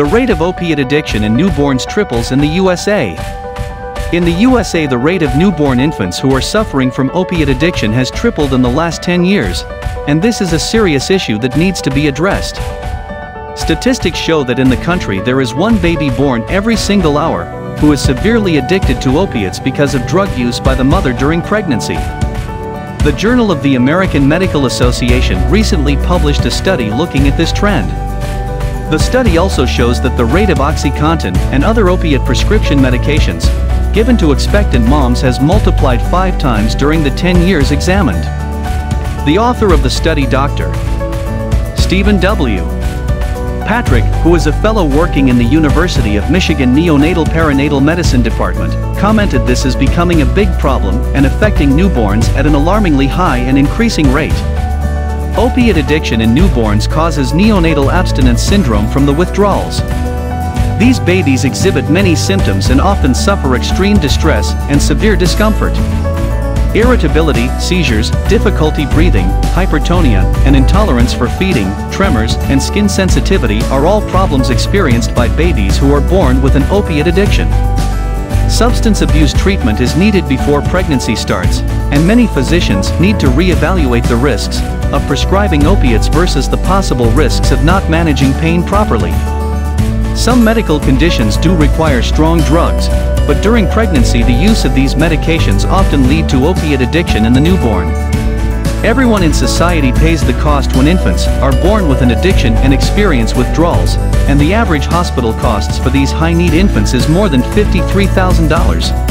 The rate of opiate addiction in newborns triples in the USA. In the USA the rate of newborn infants who are suffering from opiate addiction has tripled in the last 10 years, and this is a serious issue that needs to be addressed. Statistics show that in the country there is one baby born every single hour who is severely addicted to opiates because of drug use by the mother during pregnancy. The Journal of the American Medical Association recently published a study looking at this trend. The study also shows that the rate of OxyContin and other opiate prescription medications given to expectant moms has multiplied five times during the 10 years examined. The author of the study Dr. Stephen W. Patrick, who is a fellow working in the University of Michigan Neonatal Perinatal Medicine Department, commented this is becoming a big problem and affecting newborns at an alarmingly high and increasing rate. Opiate addiction in newborns causes neonatal abstinence syndrome from the withdrawals. These babies exhibit many symptoms and often suffer extreme distress and severe discomfort. Irritability, seizures, difficulty breathing, hypertonia, and intolerance for feeding, tremors, and skin sensitivity are all problems experienced by babies who are born with an opiate addiction. Substance abuse treatment is needed before pregnancy starts, and many physicians need to re-evaluate the risks of prescribing opiates versus the possible risks of not managing pain properly. Some medical conditions do require strong drugs, but during pregnancy the use of these medications often lead to opiate addiction in the newborn. Everyone in society pays the cost when infants are born with an addiction and experience withdrawals, and the average hospital costs for these high-need infants is more than $53,000.